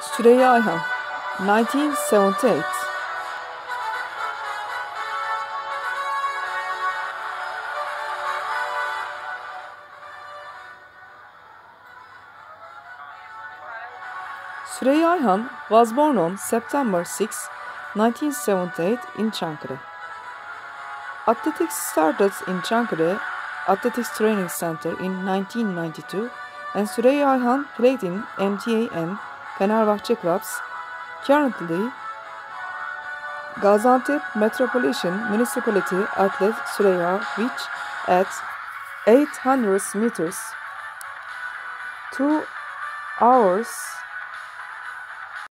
Süreyya Ayhan er 1978 Süreyya Ayhan er was born on September 6, 1978 in Çankırı. Athletics started in Çankırı Athletics Training Center in 1992 and Süreyya Ayhan er played in MTA and Fenerbahçe clubs. Currently, Gaziantep Metropolitan Municipality athlete Süreyya which at 800 meters 2 hours